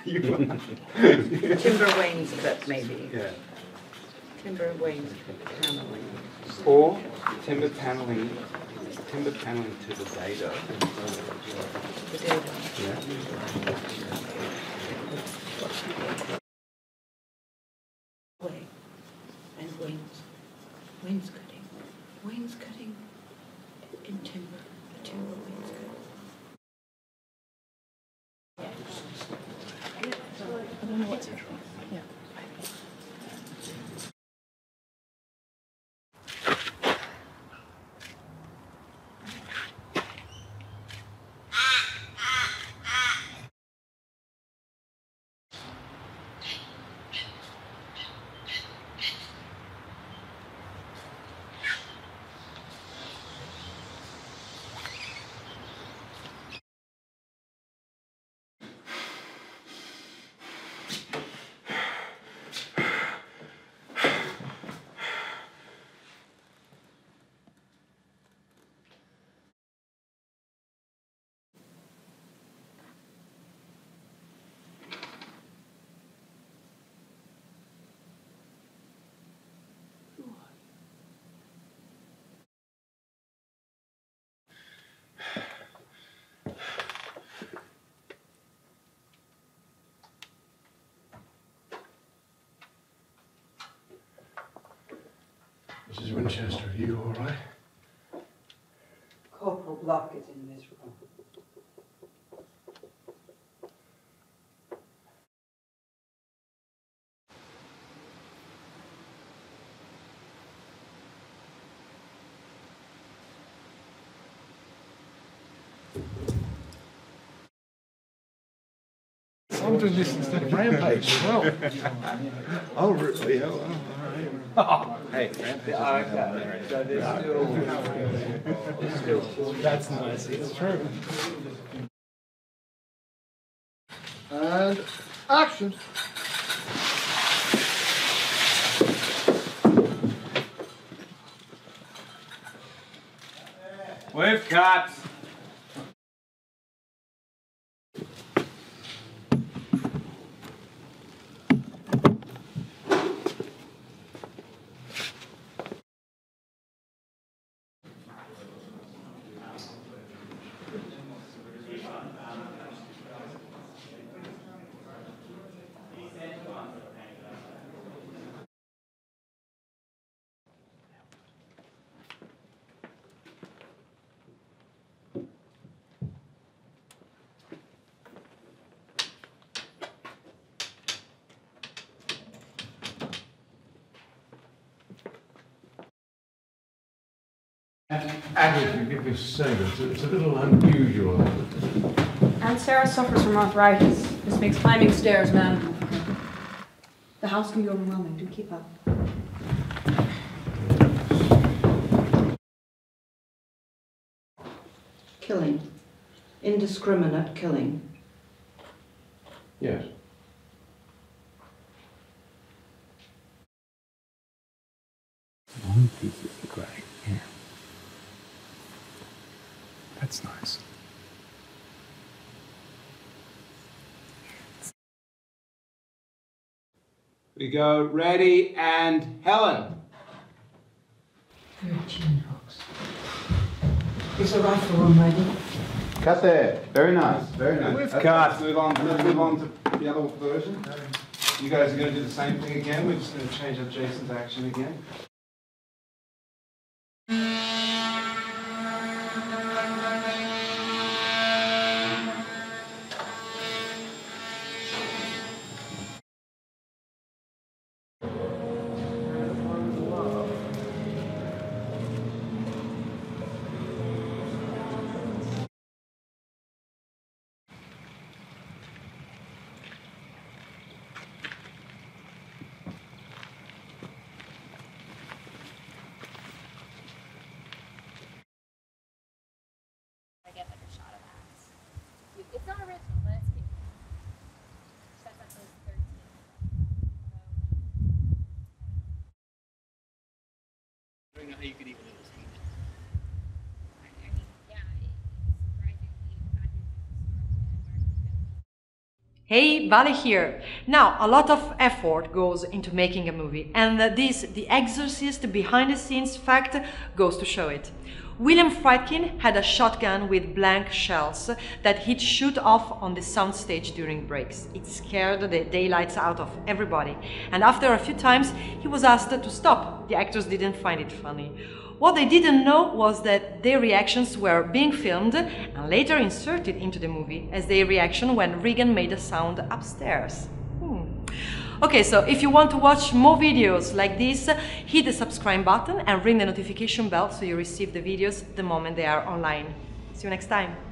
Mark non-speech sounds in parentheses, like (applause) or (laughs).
(laughs) Timber wainscot, maybe. Yeah. Timber wainscot paneling. Or timber paneling, timber paneling to the dado. The dado. Yeah. And wains, wainscoting, wainscoting in timber 我接受。Mrs. Winchester, are you all right? Corporal Block is in this room. Doing this instead of Rampage as well. (laughs) oh, really? Oh, oh, (laughs) all right. Hey, That's nice. It's true. And action. We've cut. Aggie, forgive me for saying this, it's a little unusual. Aunt Sarah suffers from arthritis. This makes climbing stairs manageable for her. The house can be overwhelming. Do keep up. Killing. Indiscriminate killing. Yes. Long pieces of grey. Yeah. That's nice. We go ready and Helen. Thirteen hooks. Is the rifle one ready? Cut there. Very nice. Very nice. We've Let's- cut. Let's move on. Let's move on to the other version. You guys are going to do the same thing again. We're just going to change up Jason's action again. how you could even Hey, Vale here. Now, a lot of effort goes into making a movie, and uh, this, The Exorcist behind the scenes fact, goes to show it. William Friedkin had a shotgun with blank shells that he'd shoot off on the soundstage during breaks. It scared the daylights out of everybody, and after a few times, he was asked to stop. The actors didn't find it funny. What they didn't know was that their reactions were being filmed and later inserted into the movie as their reaction when Regan made a sound upstairs. Hmm. Okay, so if you want to watch more videos like this, hit the subscribe button and ring the notification bell so you receive the videos the moment they are online. See you next time.